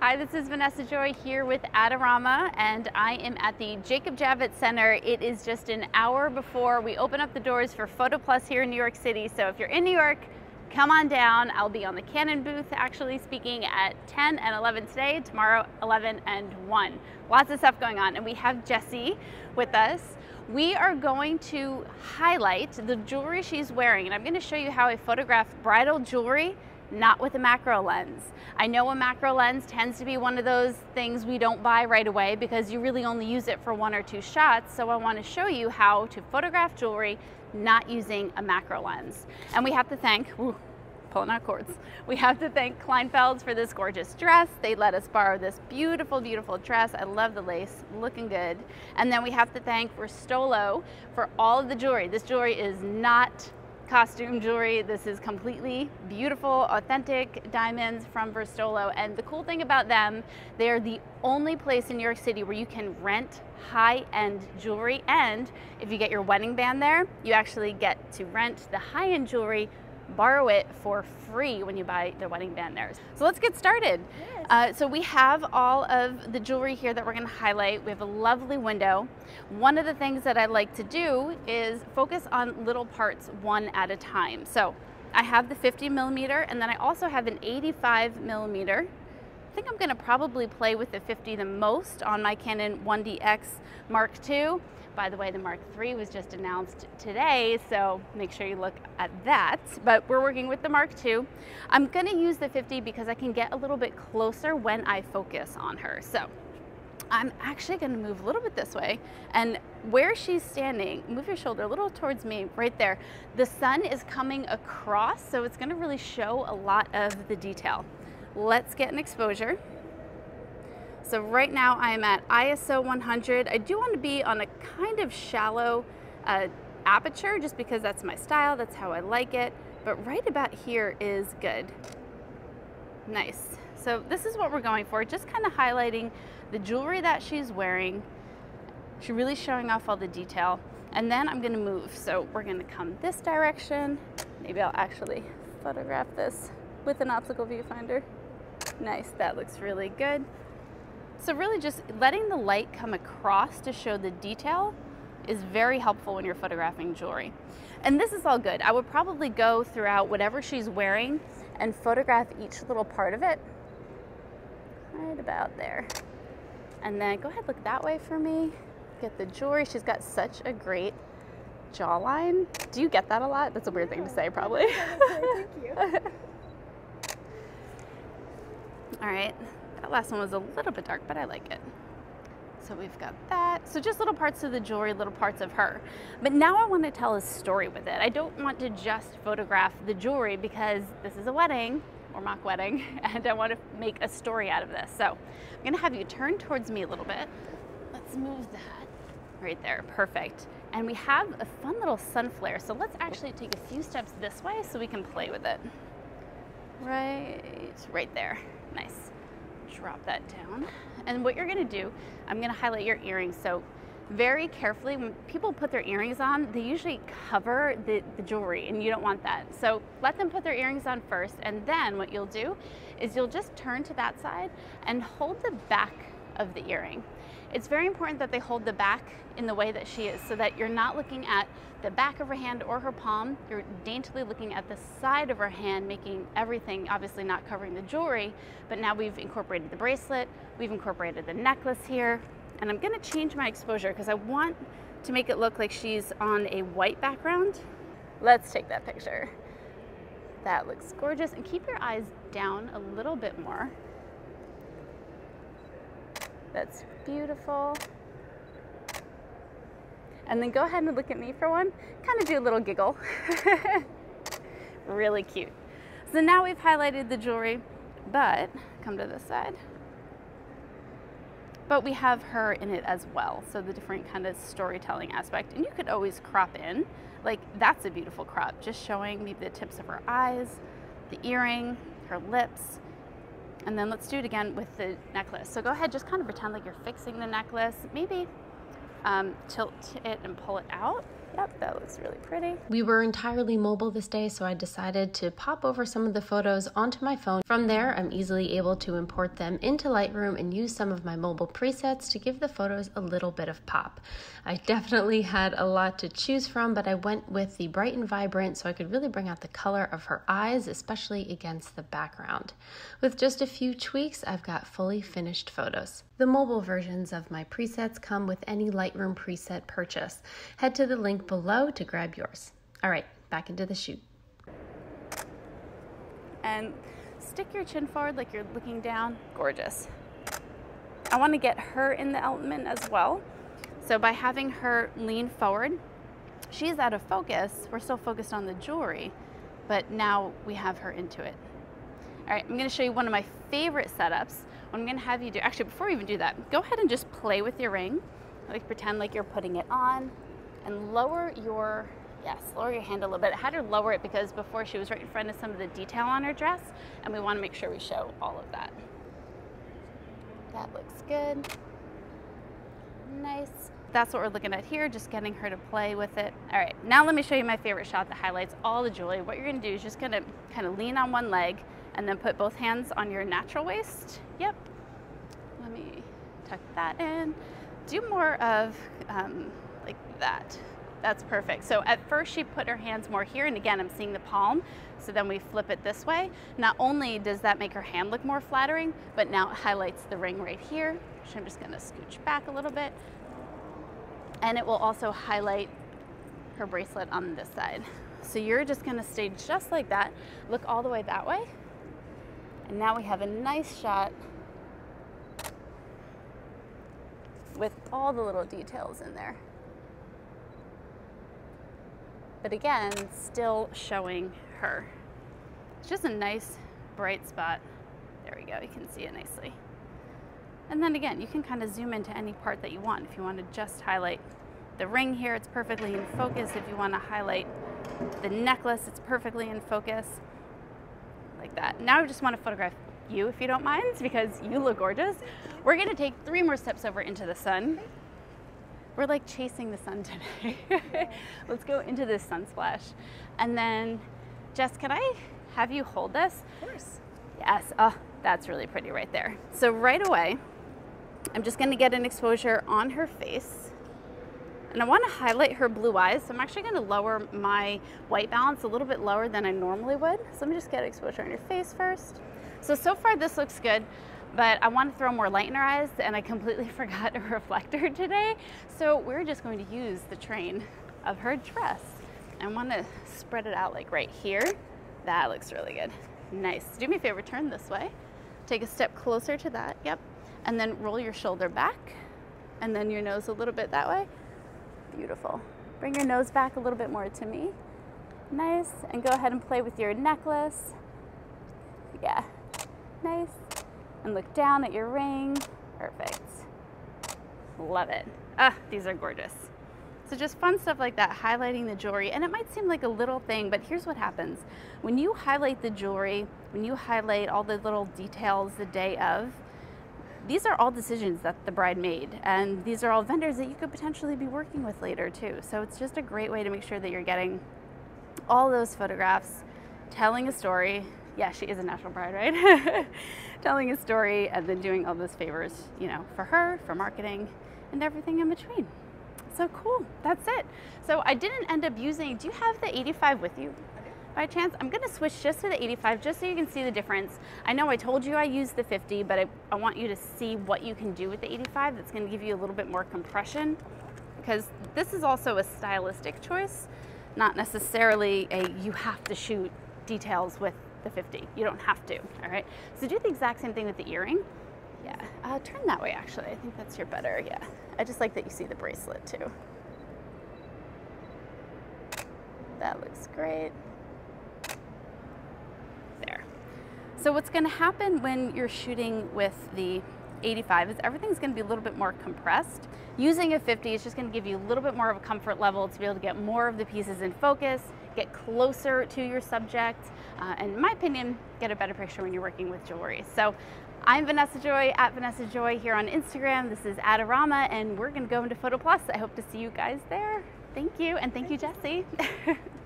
Hi, this is Vanessa Joy here with Adorama, and I am at the Jacob Javits Center. It is just an hour before we open up the doors for PhotoPlus here in New York City. So if you're in New York, come on down. I'll be on the Canon booth actually speaking at 10 and 11 today, tomorrow 11 and 1. Lots of stuff going on, and we have Jessie with us. We are going to highlight the jewelry she's wearing, and I'm going to show you how I photograph bridal jewelry not with a macro lens. I know a macro lens tends to be one of those things we don't buy right away because you really only use it for one or two shots. So I wanna show you how to photograph jewelry not using a macro lens. And we have to thank, pulling out cords. We have to thank Kleinfeld's for this gorgeous dress. They let us borrow this beautiful, beautiful dress. I love the lace, looking good. And then we have to thank Ristolo for all of the jewelry. This jewelry is not costume jewelry. This is completely beautiful, authentic diamonds from Verstolo. And the cool thing about them, they're the only place in New York City where you can rent high-end jewelry. And if you get your wedding band there, you actually get to rent the high-end jewelry borrow it for free when you buy the wedding band there. So let's get started. Yes. Uh, so we have all of the jewelry here that we're gonna highlight. We have a lovely window. One of the things that I like to do is focus on little parts one at a time. So I have the 50 millimeter and then I also have an 85 millimeter. Think I'm gonna probably play with the 50 the most on my Canon 1DX Mark II. By the way, the Mark III was just announced today, so make sure you look at that. But we're working with the Mark II. I'm gonna use the 50 because I can get a little bit closer when I focus on her. So I'm actually gonna move a little bit this way and where she's standing, move your shoulder a little towards me right there. The sun is coming across, so it's gonna really show a lot of the detail. Let's get an exposure. So right now I am at ISO 100. I do want to be on a kind of shallow uh, aperture just because that's my style, that's how I like it. But right about here is good. Nice. So this is what we're going for, just kind of highlighting the jewelry that she's wearing. She's really showing off all the detail. And then I'm gonna move. So we're gonna come this direction. Maybe I'll actually photograph this with an optical viewfinder. Nice, that looks really good. So really just letting the light come across to show the detail is very helpful when you're photographing jewelry. And this is all good. I would probably go throughout whatever she's wearing and photograph each little part of it right about there. And then go ahead, look that way for me. Get the jewelry. She's got such a great jawline. Do you get that a lot? That's a weird thing to say, probably. Thank you. All right, that last one was a little bit dark, but I like it. So we've got that. So just little parts of the jewelry, little parts of her. But now I want to tell a story with it. I don't want to just photograph the jewelry because this is a wedding or mock wedding and I want to make a story out of this. So I'm going to have you turn towards me a little bit. Let's move that right there. Perfect. And we have a fun little sun flare. So let's actually take a few steps this way so we can play with it. Right, right there. Nice drop that down. And what you're gonna do, I'm gonna highlight your earrings. So very carefully, when people put their earrings on, they usually cover the, the jewelry and you don't want that. So let them put their earrings on first and then what you'll do is you'll just turn to that side and hold the back of the earring. It's very important that they hold the back in the way that she is so that you're not looking at the back of her hand or her palm. You're daintily looking at the side of her hand, making everything obviously not covering the jewelry, but now we've incorporated the bracelet, we've incorporated the necklace here, and I'm gonna change my exposure because I want to make it look like she's on a white background. Let's take that picture. That looks gorgeous, and keep your eyes down a little bit more. That's beautiful. And then go ahead and look at me for one. Kind of do a little giggle. really cute. So now we've highlighted the jewelry, but come to this side. But we have her in it as well. So the different kind of storytelling aspect. And you could always crop in. Like that's a beautiful crop. Just showing maybe the tips of her eyes, the earring, her lips, and then let's do it again with the necklace. So go ahead, just kind of pretend like you're fixing the necklace. Maybe um, tilt it and pull it out. Yep, that looks really pretty. We were entirely mobile this day, so I decided to pop over some of the photos onto my phone. From there, I'm easily able to import them into Lightroom and use some of my mobile presets to give the photos a little bit of pop. I definitely had a lot to choose from, but I went with the bright and vibrant so I could really bring out the color of her eyes, especially against the background. With just a few tweaks, I've got fully finished photos. The mobile versions of my presets come with any Lightroom preset purchase. Head to the link below to grab yours. All right, back into the shoot. And stick your chin forward like you're looking down. Gorgeous. I want to get her in the element as well. So by having her lean forward, she's out of focus. We're still focused on the jewelry, but now we have her into it. All right, I'm gonna show you one of my favorite setups what I'm gonna have you do, actually before we even do that, go ahead and just play with your ring. Like pretend like you're putting it on and lower your, yes, lower your hand a little bit. I had her lower it because before she was right in front of some of the detail on her dress and we wanna make sure we show all of that. That looks good. Nice. That's what we're looking at here, just getting her to play with it. All right, now let me show you my favorite shot that highlights all the jewelry. What you're gonna do is just gonna kind of lean on one leg and then put both hands on your natural waist. Yep. Let me tuck that in. Do more of um, that. That's perfect. So at first she put her hands more here, and again, I'm seeing the palm. So then we flip it this way. Not only does that make her hand look more flattering, but now it highlights the ring right here. So I'm just gonna scooch back a little bit. And it will also highlight her bracelet on this side. So you're just gonna stay just like that. Look all the way that way. And now we have a nice shot with all the little details in there. But again, still showing her. It's just a nice bright spot. There we go, you can see it nicely. And then again, you can kind of zoom into any part that you want. If you want to just highlight the ring here, it's perfectly in focus. If you want to highlight the necklace, it's perfectly in focus like that. Now I just want to photograph you if you don't mind because you look gorgeous. We're gonna take three more steps over into the sun. We're like chasing the sun today. Let's go into this sun splash. And then, Jess, can I have you hold this? Of course. Yes, oh, that's really pretty right there. So right away, I'm just gonna get an exposure on her face and I want to highlight her blue eyes. So I'm actually going to lower my white balance a little bit lower than I normally would. So let me just get exposure on your face first. So, so far this looks good, but I want to throw more light in her eyes and I completely forgot a reflector today. So we're just going to use the train of her dress. I want to spread it out like right here. That looks really good. Nice. Do me a favor, turn this way. Take a step closer to that, yep. And then roll your shoulder back and then your nose a little bit that way. Beautiful. Bring your nose back a little bit more to me. Nice. And go ahead and play with your necklace. Yeah. Nice. And look down at your ring. Perfect. Love it. Ah, these are gorgeous. So just fun stuff like that, highlighting the jewelry. And it might seem like a little thing, but here's what happens. When you highlight the jewelry, when you highlight all the little details the day of, these are all decisions that the bride made, and these are all vendors that you could potentially be working with later too. So it's just a great way to make sure that you're getting all those photographs, telling a story. Yeah, she is a natural bride, right? telling a story and then doing all those favors, you know, for her, for marketing, and everything in between. So cool, that's it. So I didn't end up using, do you have the 85 with you? by chance. I'm gonna switch just to the 85 just so you can see the difference. I know I told you I used the 50, but I, I want you to see what you can do with the 85 that's gonna give you a little bit more compression because this is also a stylistic choice, not necessarily a you have to shoot details with the 50. You don't have to, all right? So do the exact same thing with the earring. Yeah, uh, turn that way actually. I think that's your better, yeah. I just like that you see the bracelet too. That looks great. There. So what's gonna happen when you're shooting with the 85 is everything's gonna be a little bit more compressed. Using a 50 is just gonna give you a little bit more of a comfort level to be able to get more of the pieces in focus, get closer to your subject, uh, and in my opinion, get a better picture when you're working with jewelry. So I'm Vanessa Joy at Vanessa Joy here on Instagram. This is Adorama, and we're gonna go into PhotoPlus. I hope to see you guys there. Thank you, and thank you, Jesse.